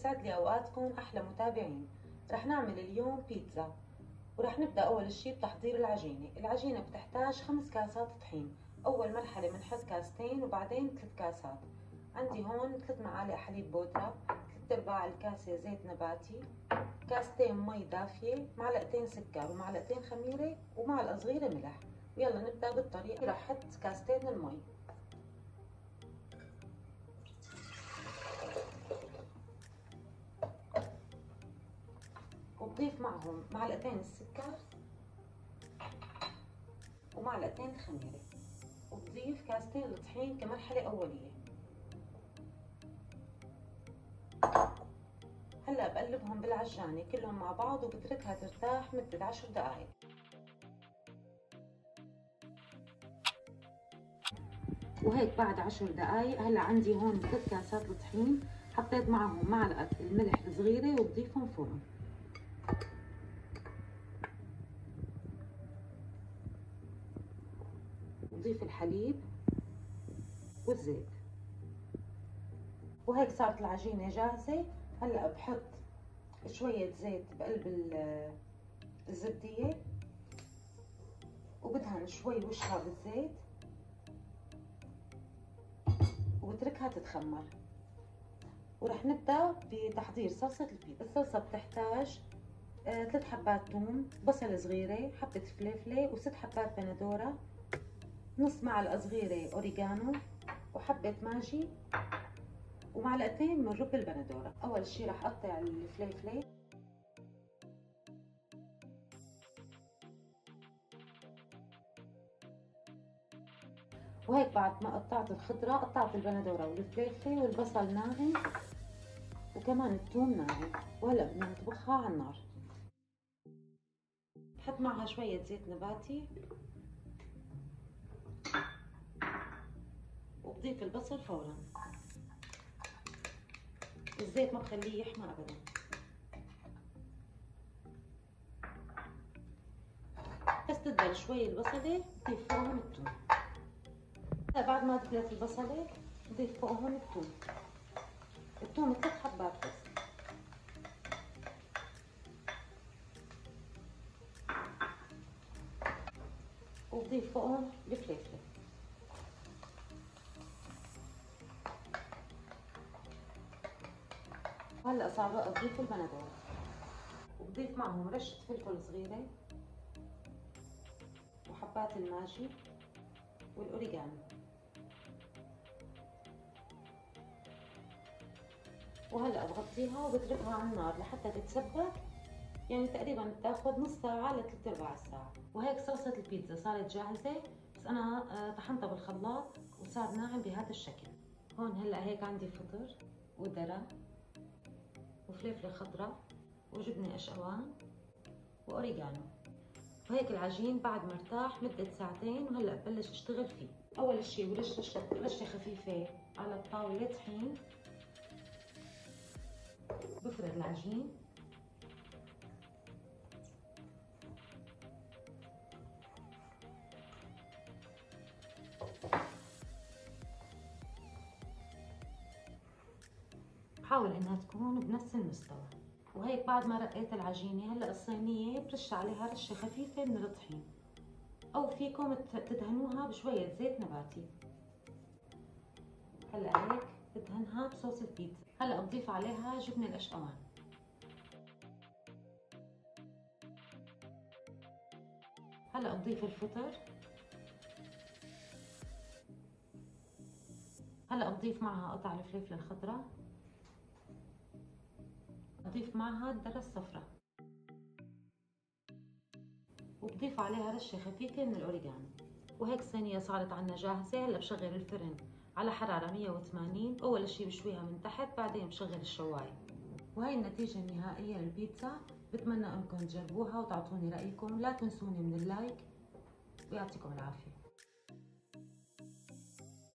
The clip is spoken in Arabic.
يسعد لي اوقاتكم أحلى متابعين. رح نعمل اليوم بيتزا ورح نبدأ أول شي بتحضير العجينة. العجينة بتحتاج خمس كاسات طحين. أول مرحلة بنحط كاستين وبعدين ثلاث كاسات. عندي هون ثلاث معالق حليب بودرة ثلاث أرباع الكاسه زيت نباتي كاستين مي دافية معلقتين سكر ومعلقتين خميرة ومعلقة صغيرة ملح. ويلا نبدأ بالطريقة. رح أحط كاستين المي. وبضيف معهم معلقتين السكر ومعلقتين خميرة وبضيف كاستين الطحين كمرحلة أولية. هلأ بقلبهم بالعجانة كلهم مع بعض وبتركها ترتاح مدة عشر دقايق. وهيك بعد عشر دقايق هلأ عندي هون ثلاث كاسات الطحين حطيت معهم معلقة الملح الصغيرة وبضيفهم فرن. نضيف الحليب والزيت. وهيك صارت العجينة جاهزة. هلأ بحط شوية زيت بقلب الزبدية وبدهن شوي وشها بالزيت وبتركها تتخمر. ورح نبدأ بتحضير صلصة البيتزا الصلصة بتحتاج ثلاث حبات ثوم بصل صغيرة حبة فليفلة وست حبات بندورة نص معلقة صغيرة أوريجانو وحبة ماجي ومعلقتين من رب البندورة. أول شي رح أقطع الفليفلة. وهيك بعد ما قطعت الخضرة قطعت البندورة والفليفلة والبصل ناعم وكمان الثوم ناعم وهلا بدنا نطبخها على النار. بحط معها شوية زيت نباتي. وبضيف البصل فورا. الزيت ما بخليه يحمى ابدا. بس تدبل شوي البصلة بضيف فوقهم الثوم بعد ما دبلت البصلة بضيف فوقهم الثوم الثوم ثلاث فوقهم الفلفله هلأ صار بقى أضيف البندور وبضيف معهم رشة فلفل صغيرة وحبات الماجي والأوريجانو. وهلأ بغطيها وبتركها على النار لحتى تتسبك. يعني تقريبا بتاخذ نص ساعة لثلاث أرباع ساعة وهيك صلصة البيتزا صارت جاهزة. بس أنا آه، طحنتها بالخلاط وصار ناعم بهذا الشكل. هون هلأ هيك عندي فطر وذرة وفلفلة خضراء وجبنة قشقوان وأوريجانو. وهيك العجين بعد ما ارتاح مدة ساعتين وهلأ ببلش أشتغل فيه. أول شي ورش رشة خفيفة على الطاولة طحين. بفرد العجين. حاول إنها تكون بنفس المستوى. وهيك بعد ما رقيت العجينة هلأ الصينية برش عليها رشة خفيفة من الطحين. أو فيكم تدهنوها بشوية زيت نباتي. هلأ هيك بدهنها بصوص البيتزا. هلأ بضيف عليها جبنة الأشقوان. هلأ بضيف الفطر. هلأ بضيف معها قطع الفلفل الخضراء. أضيف معها الذرة الصفراء وبضيف عليها رشة خفيفة من الأوريجانو وهيك الصينية صارت عنا جاهزة هلا بشغل الفرن على حرارة 180 أول شي بشويها من تحت بعدين بشغل الشواية. وهي النتيجة النهائية للبيتزا. بتمنى أنكم تجربوها وتعطوني رأيكم. لا تنسوني من اللايك. ويعطيكم العافية.